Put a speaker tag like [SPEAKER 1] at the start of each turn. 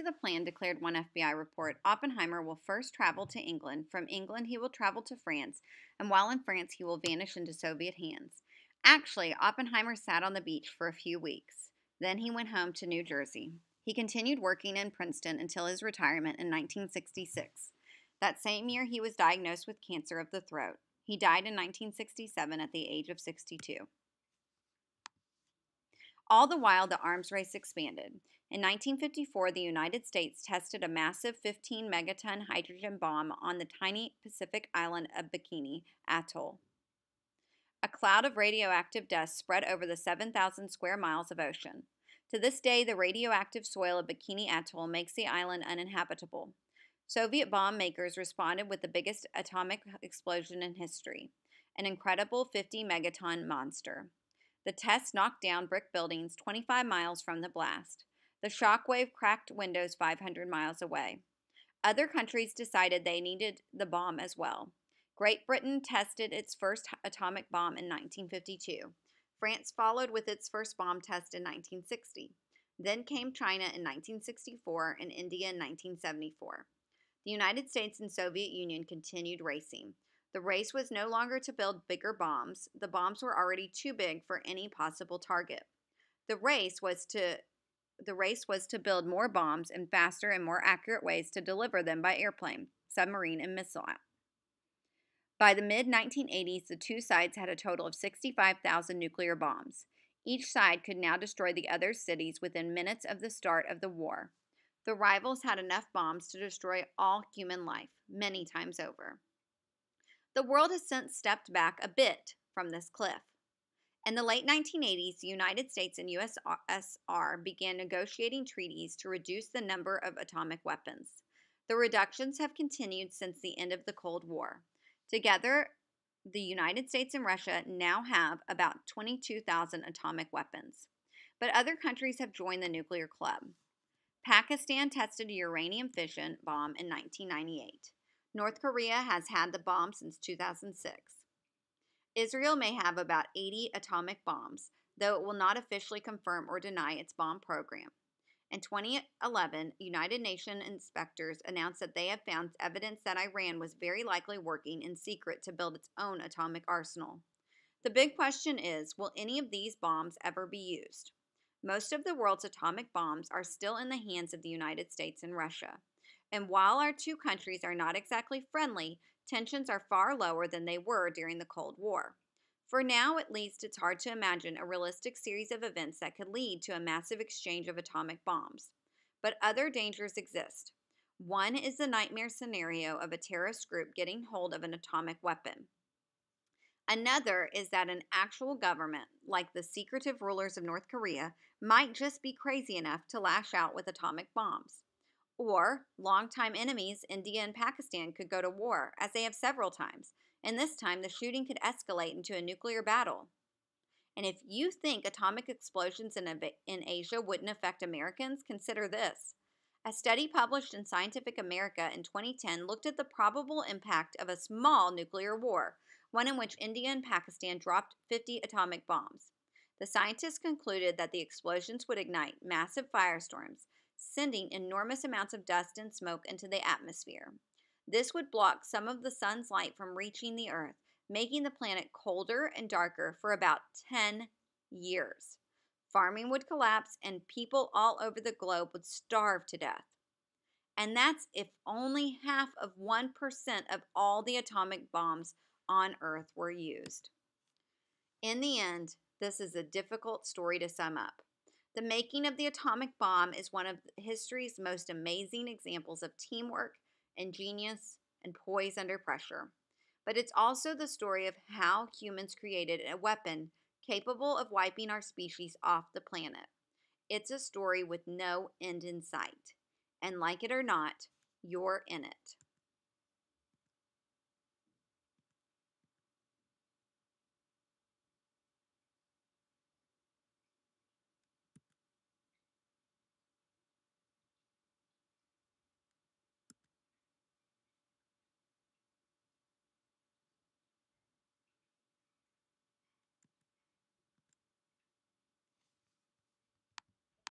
[SPEAKER 1] to the plan, declared one FBI report, Oppenheimer will first travel to England. From England, he will travel to France, and while in France, he will vanish into Soviet hands. Actually, Oppenheimer sat on the beach for a few weeks. Then he went home to New Jersey. He continued working in Princeton until his retirement in 1966. That same year, he was diagnosed with cancer of the throat. He died in 1967 at the age of 62. All the while, the arms race expanded. In 1954, the United States tested a massive 15 megaton hydrogen bomb on the tiny Pacific island of Bikini Atoll. A cloud of radioactive dust spread over the 7,000 square miles of ocean. To this day, the radioactive soil of Bikini Atoll makes the island uninhabitable. Soviet bomb makers responded with the biggest atomic explosion in history, an incredible 50 megaton monster. The test knocked down brick buildings 25 miles from the blast. The shockwave cracked windows 500 miles away. Other countries decided they needed the bomb as well. Great Britain tested its first atomic bomb in 1952. France followed with its first bomb test in 1960. Then came China in 1964 and India in 1974. The United States and Soviet Union continued racing. The race was no longer to build bigger bombs. The bombs were already too big for any possible target. The race was to the race was to build more bombs in faster and more accurate ways to deliver them by airplane, submarine, and missile. By the mid 1980s, the two sides had a total of 65,000 nuclear bombs. Each side could now destroy the other's cities within minutes of the start of the war. The rivals had enough bombs to destroy all human life, many times over. The world has since stepped back a bit from this cliff. In the late 1980s, the United States and USSR began negotiating treaties to reduce the number of atomic weapons. The reductions have continued since the end of the Cold War. Together, the United States and Russia now have about 22,000 atomic weapons. But other countries have joined the nuclear club. Pakistan tested a uranium fission bomb in 1998. North Korea has had the bomb since 2006. Israel may have about 80 atomic bombs, though it will not officially confirm or deny its bomb program. In 2011, United Nations inspectors announced that they have found evidence that Iran was very likely working in secret to build its own atomic arsenal. The big question is will any of these bombs ever be used? Most of the world's atomic bombs are still in the hands of the United States and Russia. And while our two countries are not exactly friendly, tensions are far lower than they were during the Cold War. For now, at least, it's hard to imagine a realistic series of events that could lead to a massive exchange of atomic bombs. But other dangers exist. One is the nightmare scenario of a terrorist group getting hold of an atomic weapon. Another is that an actual government, like the secretive rulers of North Korea, might just be crazy enough to lash out with atomic bombs. Or longtime enemies, India and Pakistan, could go to war, as they have several times, and this time the shooting could escalate into a nuclear battle. And if you think atomic explosions in, in Asia wouldn't affect Americans, consider this. A study published in Scientific American in 2010 looked at the probable impact of a small nuclear war, one in which India and Pakistan dropped 50 atomic bombs. The scientists concluded that the explosions would ignite massive firestorms, sending enormous amounts of dust and smoke into the atmosphere. This would block some of the sun's light from reaching the Earth, making the planet colder and darker for about 10 years. Farming would collapse, and people all over the globe would starve to death. And that's if only half of 1% of all the atomic bombs on Earth were used. In the end, this is a difficult story to sum up. The making of the atomic bomb is one of history's most amazing examples of teamwork and genius and poise under pressure. But it's also the story of how humans created a weapon capable of wiping our species off the planet. It's a story with no end in sight. And like it or not, you're in it.